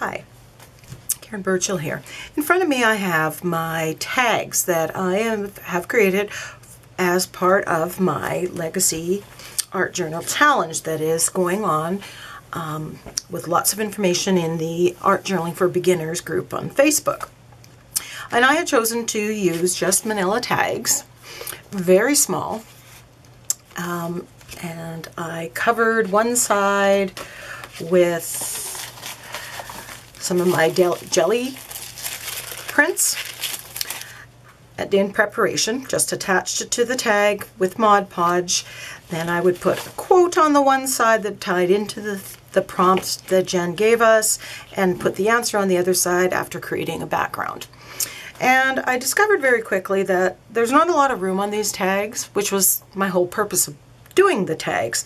Hi, Karen Burchill here. In front of me I have my tags that I am, have created as part of my Legacy Art Journal Challenge that is going on um, with lots of information in the Art Journaling for Beginners group on Facebook. And I had chosen to use just manila tags, very small, um, and I covered one side with some of my jelly prints in preparation, just attached it to the tag with Mod Podge. Then I would put a quote on the one side that tied into the, the prompts that Jen gave us and put the answer on the other side after creating a background. And I discovered very quickly that there's not a lot of room on these tags, which was my whole purpose of doing the tags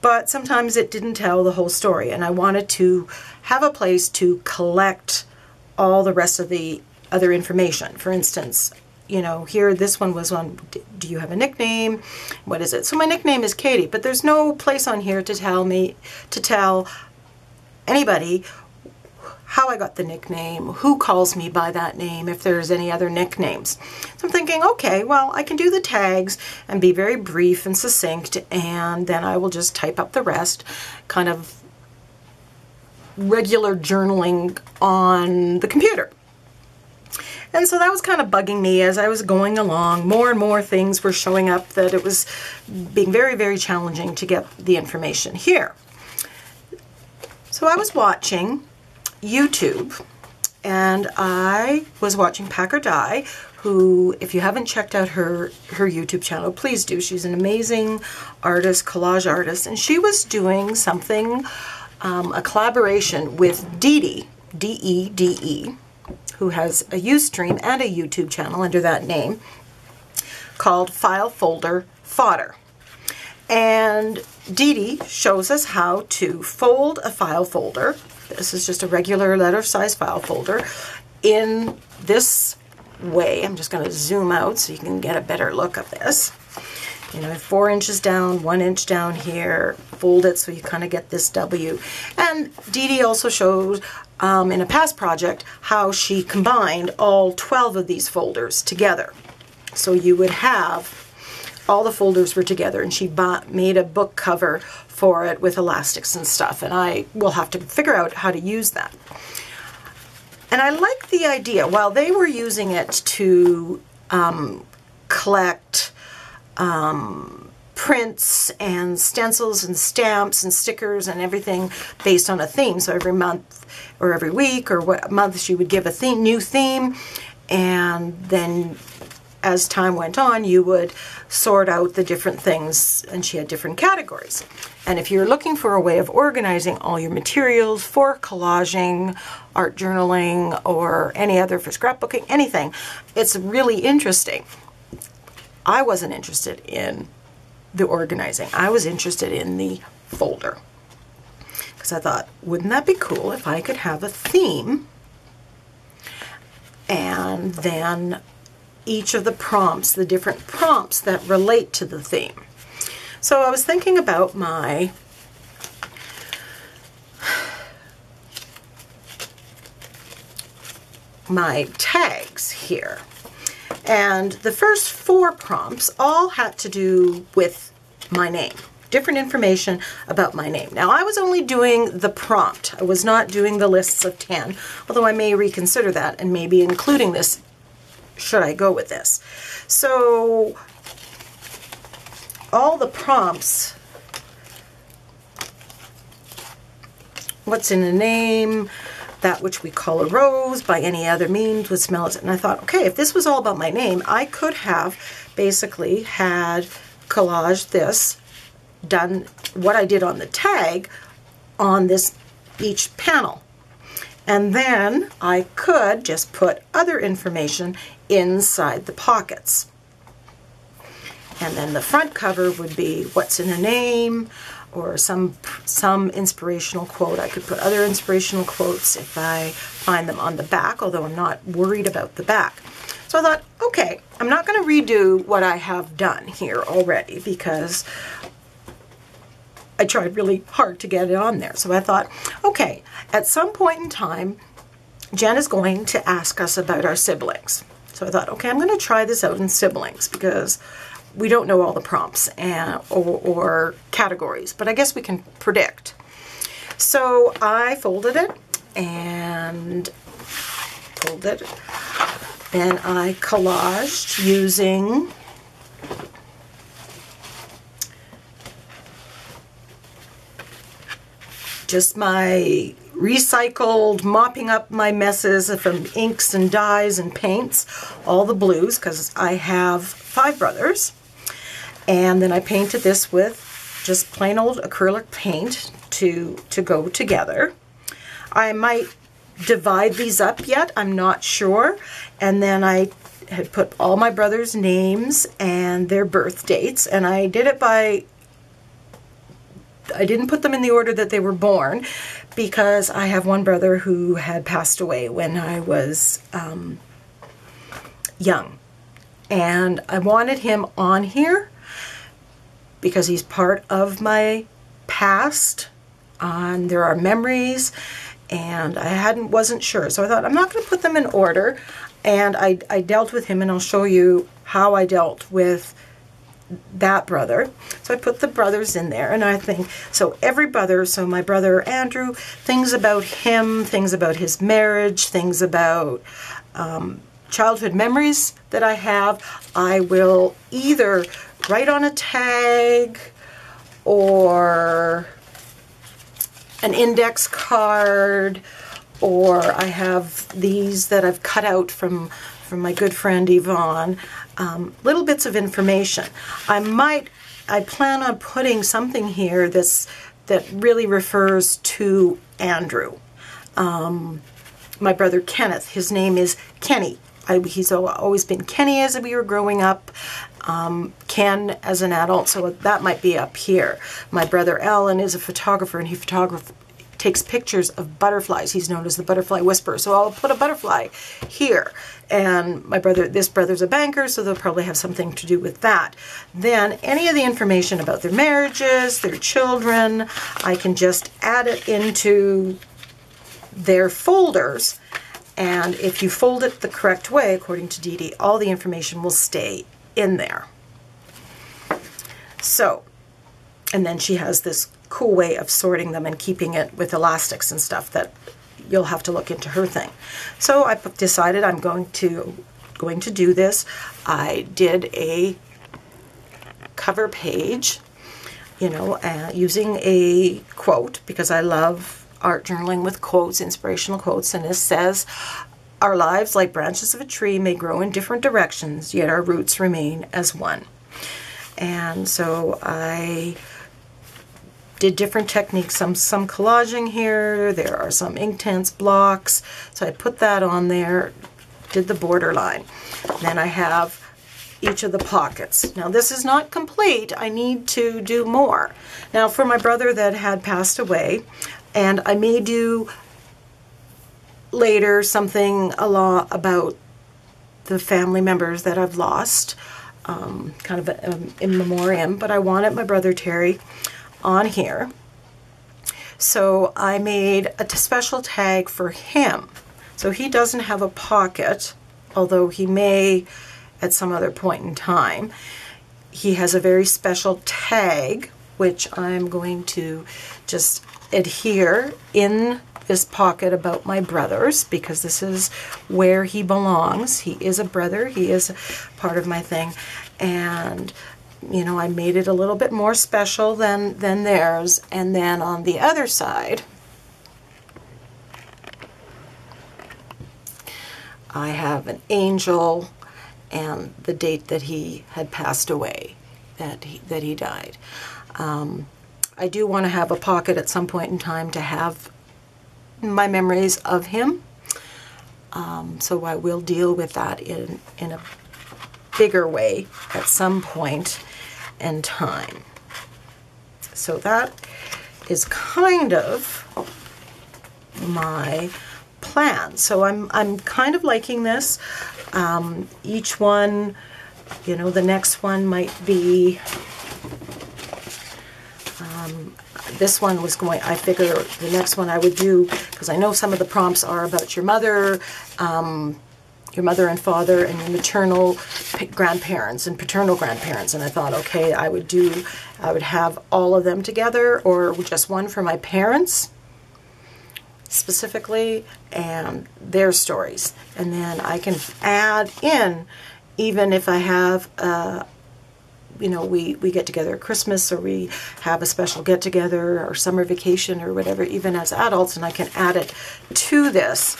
but sometimes it didn't tell the whole story and I wanted to have a place to collect all the rest of the other information. For instance, you know, here this one was on, do you have a nickname? What is it? So my nickname is Kady, but there's no place on here to tell me, to tell anybody how I got the nickname, who calls me by that name, if there's any other nicknames. So I'm thinking, okay, well, I can do the tags and be very brief and succinct, and then I will just type up the rest, kind of regular journaling on the computer. And so that was kind of bugging me as I was going along. More and more things were showing up that it was being very, very challenging to get the information here. So I was watching YouTube and I was watching Pack or Die, who, if you haven't checked out her, her YouTube channel, please do. She's an amazing artist, collage artist, and she was doing something, um, a collaboration with Dede, D-E-D-E, who has a Ustream and a YouTube channel under that name, called File Folder Fodder. And Dede shows us how to fold a file folder this is just a regular letter size file folder in this way. I'm just going to zoom out so you can get a better look of this. You know, four inches down, one inch down here, fold it so you kind of get this W. And Dede also showed um, in a past project how she combined all 12 of these folders together. So you would have all the folders were together and she bought, made a book cover for it with elastics and stuff and I will have to figure out how to use that. And I like the idea, while they were using it to um, collect um, prints and stencils and stamps and stickers and everything based on a theme. So every month or every week or what month she would give a theme, new theme and then as time went on, you would sort out the different things, and she had different categories. And if you're looking for a way of organizing all your materials for collaging, art journaling, or any other for scrapbooking, anything, it's really interesting. I wasn't interested in the organizing. I was interested in the folder. Because I thought, wouldn't that be cool if I could have a theme and then each of the prompts, the different prompts that relate to the theme. So I was thinking about my my tags here. And the first four prompts all had to do with my name, different information about my name. Now I was only doing the prompt. I was not doing the lists of 10, although I may reconsider that and maybe including this should I go with this? So all the prompts, what's in a name, that which we call a rose by any other means would smell it. And I thought, okay, if this was all about my name, I could have basically had collage this, done what I did on the tag on this each panel. And then I could just put other information inside the pockets. And then the front cover would be what's in a name or some some inspirational quote. I could put other inspirational quotes if I find them on the back, although I'm not worried about the back. So I thought, okay, I'm not going to redo what I have done here already because I tried really hard to get it on there. So I thought, okay, at some point in time, Jen is going to ask us about our siblings. So I thought, okay, I'm going to try this out in siblings because we don't know all the prompts and or, or categories, but I guess we can predict. So I folded it and folded. It. Then I collaged using just my recycled, mopping up my messes from inks and dyes and paints, all the blues, because I have five brothers. And then I painted this with just plain old acrylic paint to, to go together. I might divide these up yet, I'm not sure. And then I had put all my brothers' names and their birth dates, and I did it by I didn't put them in the order that they were born because I have one brother who had passed away when I was um, young. And I wanted him on here because he's part of my past. And there are memories and I hadn't wasn't sure. So I thought I'm not going to put them in order. And I, I dealt with him and I'll show you how I dealt with that brother. So I put the brothers in there and I think, so every brother, so my brother Andrew, things about him, things about his marriage, things about um, childhood memories that I have, I will either write on a tag or an index card or I have these that I've cut out from from my good friend Yvonne um, little bits of information. I might, I plan on putting something here that's that really refers to Andrew. Um, my brother Kenneth, his name is Kenny. I, he's always been Kenny as we were growing up. Um, Ken as an adult, so that might be up here. My brother Alan is a photographer and he photograph takes pictures of butterflies. He's known as the butterfly whisperer. So I'll put a butterfly here. And my brother, this brother's a banker, so they'll probably have something to do with that. Then any of the information about their marriages, their children, I can just add it into their folders. And if you fold it the correct way, according to Dede, all the information will stay in there. So, and then she has this cool way of sorting them and keeping it with elastics and stuff that you'll have to look into her thing. So I decided I'm going to going to do this. I did a cover page, you know, uh, using a quote because I love art journaling with quotes, inspirational quotes, and it says, our lives, like branches of a tree, may grow in different directions, yet our roots remain as one. And so I did different techniques, some, some collaging here, there are some Inktense blocks, so I put that on there, did the borderline. Then I have each of the pockets. Now this is not complete, I need to do more. Now for my brother that had passed away, and I may do later something a lot about the family members that I've lost, um, kind of a, in memoriam, but I wanted my brother Terry on here. So I made a special tag for him. So he doesn't have a pocket, although he may at some other point in time. He has a very special tag, which I'm going to just adhere in this pocket about my brothers because this is where he belongs. He is a brother. He is part of my thing. And you know, I made it a little bit more special than, than theirs. And then on the other side, I have an angel and the date that he had passed away, that he, that he died. Um, I do want to have a pocket at some point in time to have my memories of him. Um, so I will deal with that in, in a bigger way at some point and time. So that is kind of my plan. So I'm, I'm kind of liking this. Um, each one, you know, the next one might be um, this one was going, I figure the next one I would do, because I know some of the prompts are about your mother, um, your mother and father, and your maternal grandparents and paternal grandparents. And I thought, okay, I would do, I would have all of them together, or just one for my parents specifically, and their stories. And then I can add in, even if I have uh, you know, we, we get together at Christmas or we have a special get together or summer vacation or whatever, even as adults, and I can add it to this.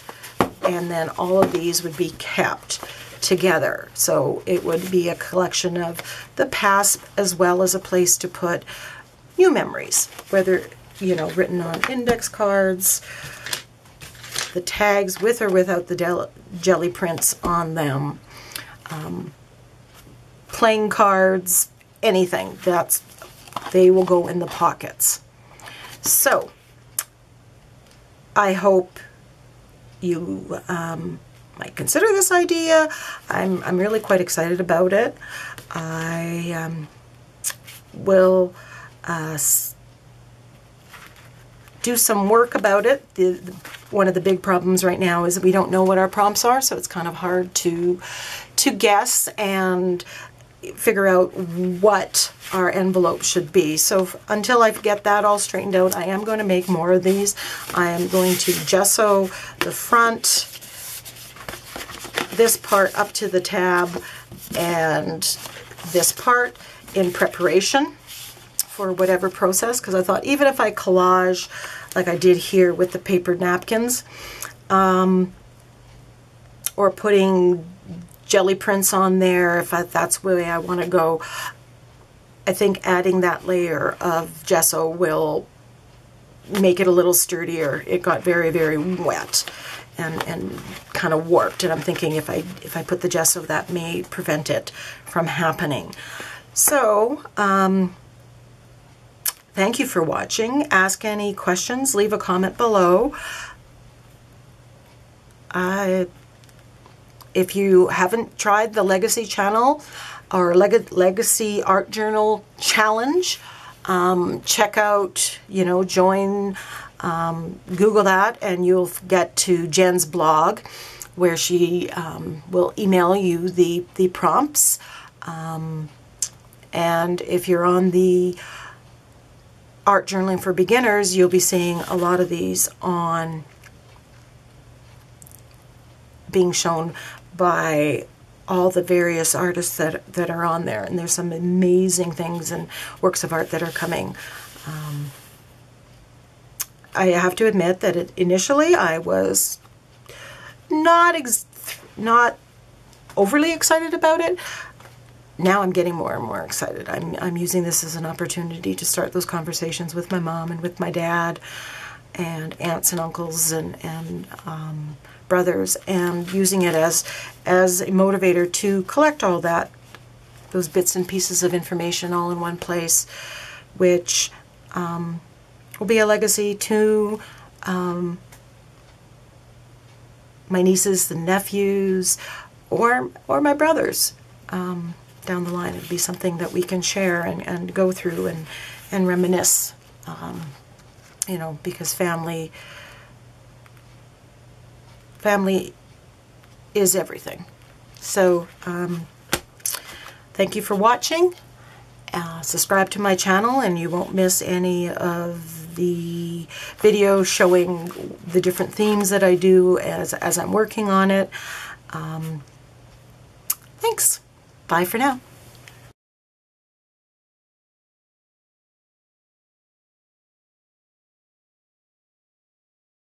And then all of these would be kept together. So it would be a collection of the past as well as a place to put new memories, whether, you know, written on index cards, the tags with or without the jelly prints on them. Um, playing cards, anything. That's they will go in the pockets. So I hope you um, might consider this idea. I'm, I'm really quite excited about it. I um, will uh, do some work about it. The, the, one of the big problems right now is that we don't know what our prompts are, so it's kind of hard to to guess and figure out what our envelope should be. So until I get that all straightened out, I am going to make more of these. I am going to gesso the front, this part up to the tab, and this part in preparation for whatever process because I thought even if I collage like I did here with the paper napkins um, or putting jelly prints on there if I, that's the way I want to go. I think adding that layer of gesso will make it a little sturdier. It got very, very wet and, and kind of warped. And I'm thinking if I, if I put the gesso, that may prevent it from happening. So, um, thank you for watching. Ask any questions, leave a comment below. I if you haven't tried the Legacy channel or Leg Legacy Art Journal Challenge, um, check out, you know, join, um, Google that, and you'll get to Jen's blog where she um, will email you the, the prompts. Um, and if you're on the Art Journaling for Beginners, you'll be seeing a lot of these on being shown by all the various artists that, that are on there. And there's some amazing things and works of art that are coming. Um, I have to admit that it, initially I was not not overly excited about it. Now I'm getting more and more excited. I'm, I'm using this as an opportunity to start those conversations with my mom and with my dad and aunts and uncles and, and um, brothers and using it as as a motivator to collect all that those bits and pieces of information all in one place which um, will be a legacy to um, my nieces the nephews or or my brothers. Um, down the line it'd be something that we can share and, and go through and and reminisce um, you know because family family is everything. So, um, thank you for watching. Uh, subscribe to my channel and you won't miss any of the videos showing the different themes that I do as, as I'm working on it. Um, thanks. Bye for now.